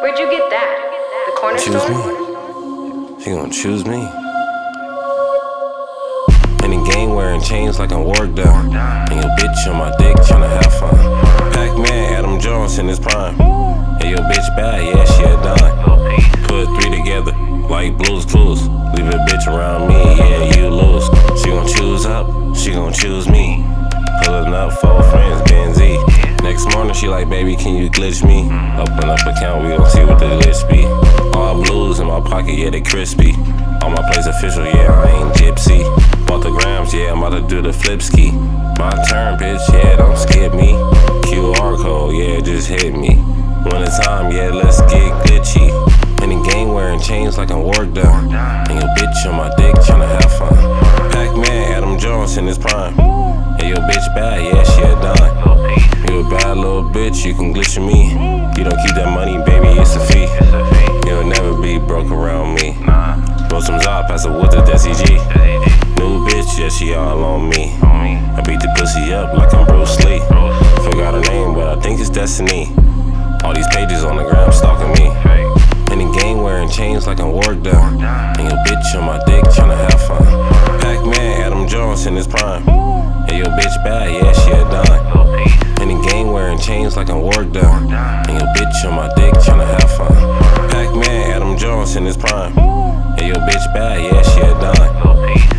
Where'd you get that? The corner Choose store? me. She gonna choose me. In the game wearing chains like I'm Warrick Dunn. And your bitch on my dick tryna have fun. Pac Man, Adam Jones in his prime. And your bitch bad, yeah, she a dime. Put three together like blues clues. Leave a bitch around me, yeah, you lose. She gon' choose up, she gon' choose me. Pulling up four she like, baby, can you glitch me? Open up account, we gon' see what the list be. All blues in my pocket, yeah, they crispy. All my plays official, yeah, I ain't gypsy. Bought the grams, yeah, I'm about to do the flip ski. My turn, bitch, yeah, don't skip me. QR code, yeah, just hit me. When it's time, yeah, let's get glitchy. In the game wearing chains like I'm Warrick Dunn. And your bitch on my dick tryna have fun. Pac Man, Adam Jones in his prime. Yeah, your bitch bad, yeah, little bitch, you can glitch me. You don't keep that money, baby, it's a fee. You'll never be broke around me. Roll some Zop, pass a wood to DCG. New bitch, yeah, she all on me. I beat the pussy up like I'm Bruce Lee. Forgot her name, but I think it's Destiny. All these pages on the ground stalking me. In the game wearing chains like I'm Warrick Dunn. And your bitch on my dick tryna have fun. Pac Man, Adam Jones in his prime. Yeah, your bitch bad, yeah, she a dime. bitch on my dick tryna have fun. Pac Man, Adam Jones in his prime. And hey, your bitch bad, yeah, she a dime. Oh,